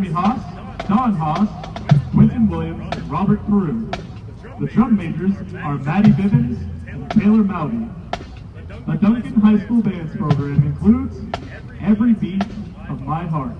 Jeramy Haas, Don Haas, Quentin Williams, and Robert Peru. The drum majors are Maddie Bivens and Taylor Mowdy. The Duncan High School dance program includes Every Beat of My Heart.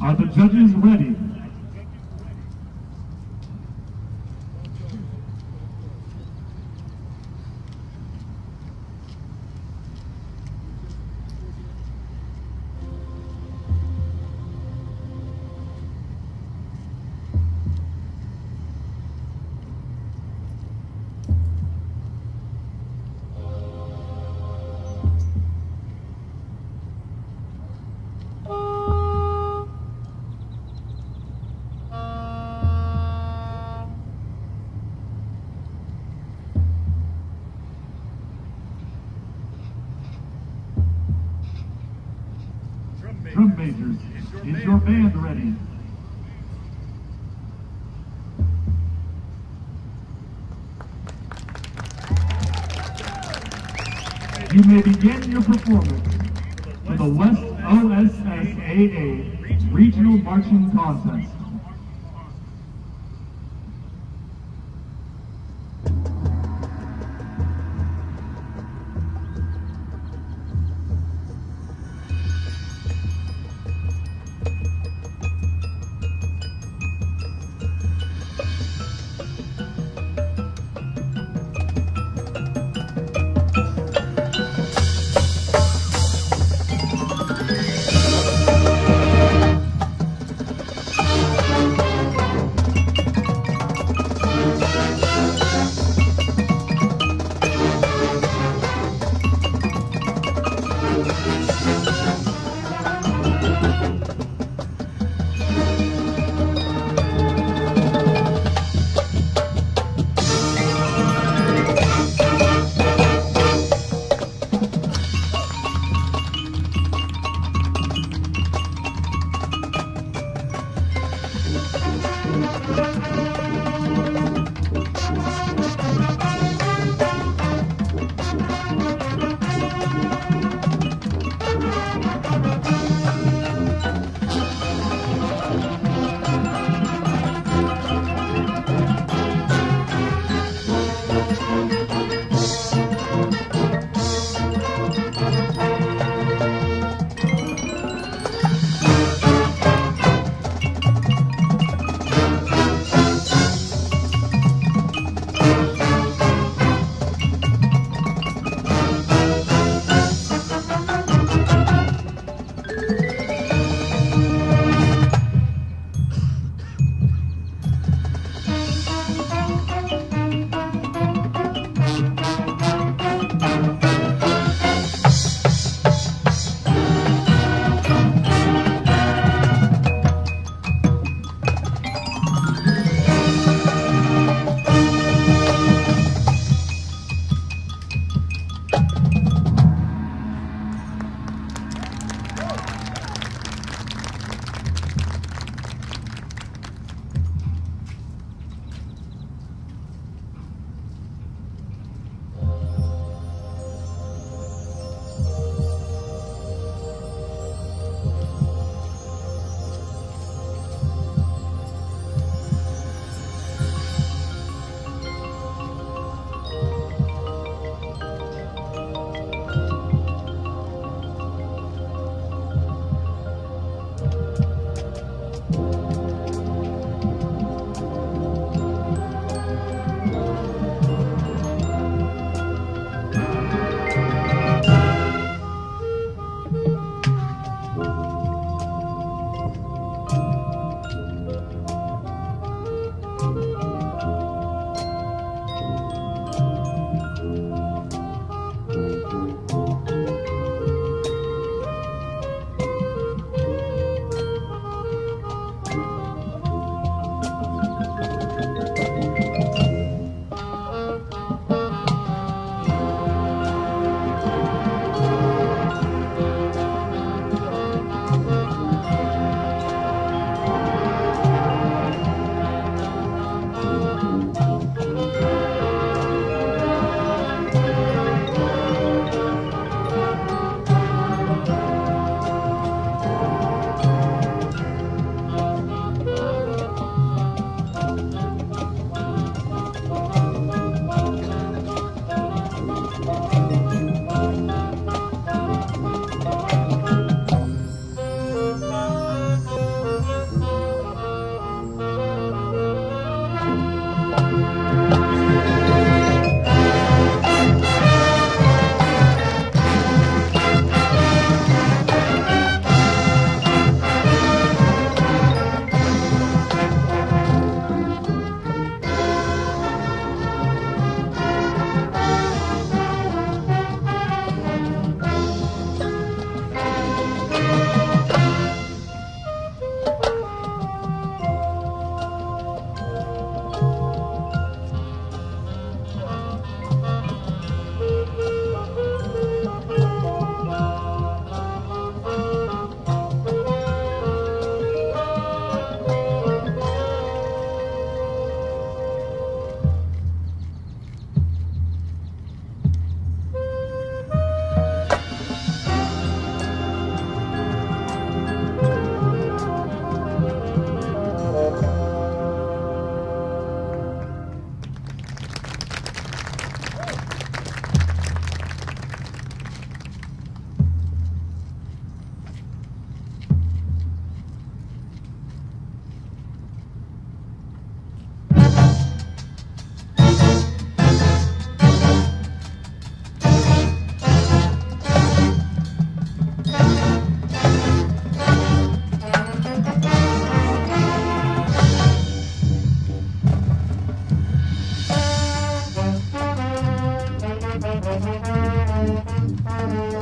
Are the judges ready? Majors, is your band ready? You may begin your performance for the West OSSAA Regional Marching Contest. Thank you.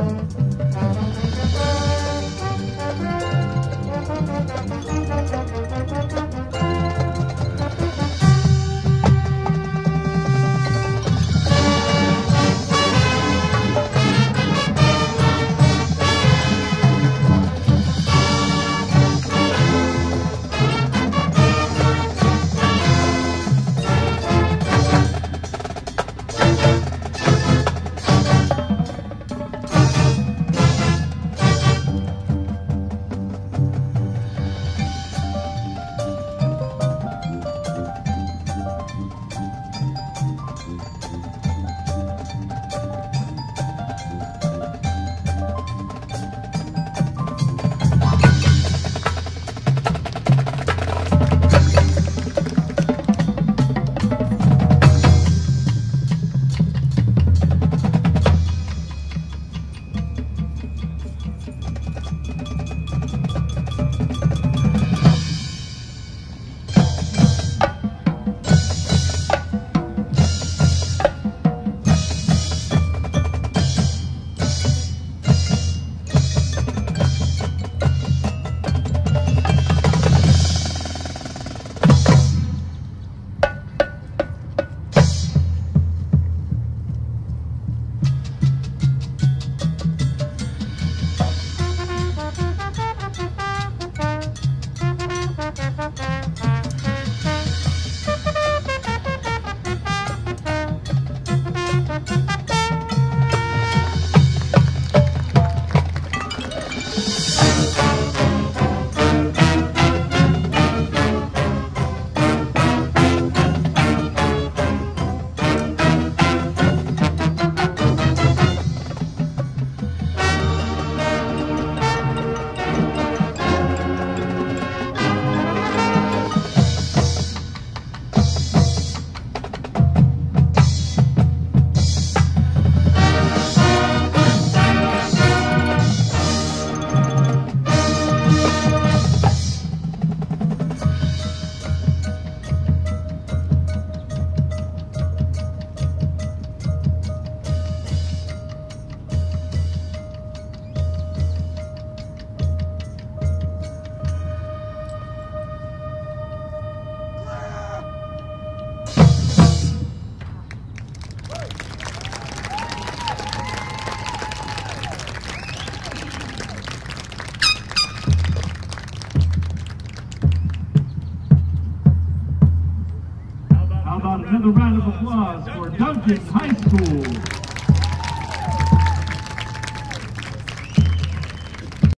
Applause for Duncan High School.